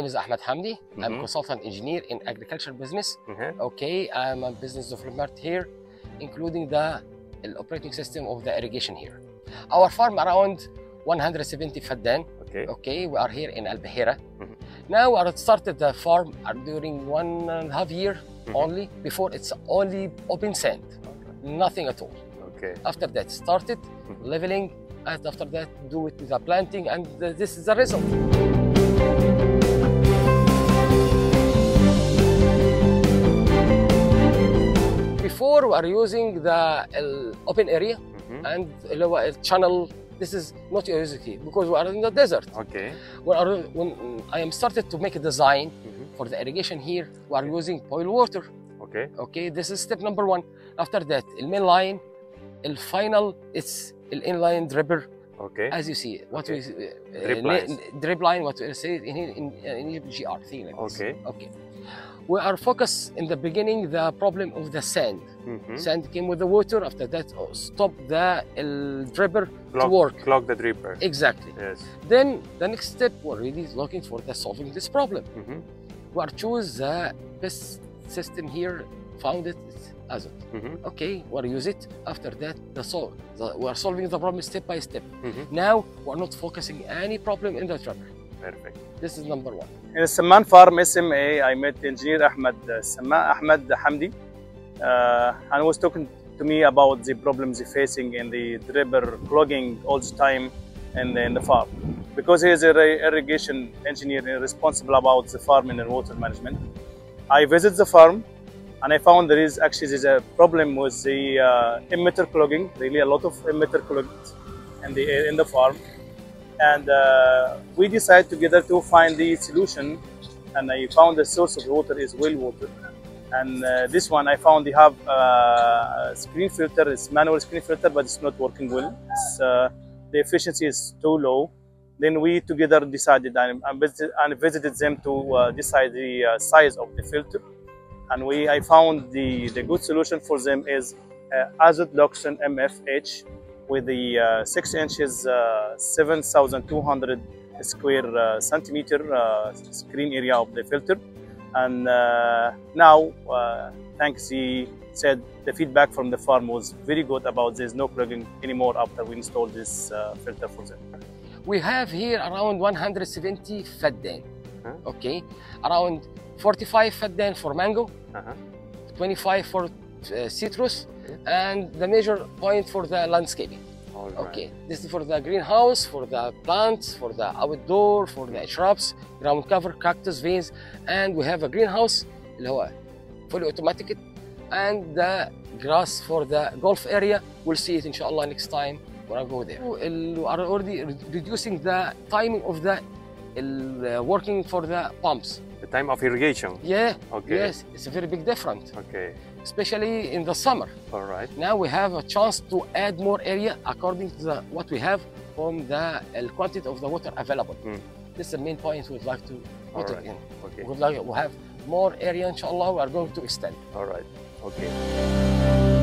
is Ahmed Hamdi. I'm Mhm. consultant engineer in agriculture business. Mhm. Okay, I'm a business development here, including the operating system of the irrigation here. Our farm around 170 faddan. Okay. Okay, we are here in Al Bahira. Mhm. Now we are started the farm during one and a half year Mhm. only. Before it's only open sand, nothing at all. Okay. After that, started Mhm. leveling, and after that, do it with the planting, and this is the result. Before we are using the uh, open area Mhm. and اللي هو channel. This is not used here because we are in the desert. Okay. We are, when I am started to make a design Mhm. for the irrigation here, we are using boil water. Okay. Okay, this is step number one. After that, the main line, the final, it's the inline dripper, Okay. as you see. What Okay. we uh, Drip na- lines. drip line, what we say in in, in GR thing like this. Okay. Okay. We are focused in the beginning the problem of the sand. Mhm. Sand came with the water. After that, oh, stop the uh, dripper to work. clog the dripper. Exactly. Yes. Then the next step, we're really looking for the solving this problem. Mhm. We are choose the best system here. Found it. It's AZUD. Mhm. Okay, we'll use it. After that, the sol the, we are solving the problem step by step. Mhm. Now we're not focusing any problem in the dripper. Perfect. This is number one. In the Saman Farm SMA, I met engineer Ahmed uh, Sama Ahmed Hamdi, uh, and was talking to me about the problems he facing in the dripper clogging all the time in, in the farm. Because he is a re- irrigation engineer and responsible about the farming and water management. I visit the farm and I found there is actually there's a problem with the uh, emitter clogging, really a lot of emitter clogging in the in the farm. And uh, we decided together to find the solution and i found the source of water is well water. And uh, this one i found they have uh, a screen filter it's manual screen filter but it's not working well. Uh, the efficiency is too low. Then we together decided and, and, visited, them to uh, decide the uh, size of the filter and we i found the the good solution for them is uh, AZUD LUXON MFH with the uh, six inches, uh, 7,200 square uh, centimeter uh, screen area of the filter. And uh, now, thanks, he said the feedback from the farm was very good about there's no clogging anymore after we installed this filter for them. We have here around 170 faddan. -huh. okay around 45 faddan for mango uh -huh. 25 for uh, citrus okay. and the major point for the landscaping okay this is for the greenhouse for the plants for the outdoor for the shrubs ground cover cactus vines and we have a greenhouse اللي fully automatic and the grass for the golf area we'll see it inshallah next time when I go there. We are already reducing the timing of the uh, working for the pumps. The time of irrigation. Yeah, Okay. yes, it's a very big difference, Okay. especially in the summer. All right. Now we have a chance to add more area according to the, what we have from the uh, quantity of the water available. Mm. This is the main point we'd like to put Alright. it in. Okay. We'd like we have more area, inshallah, we are going to extend. All right. Okay.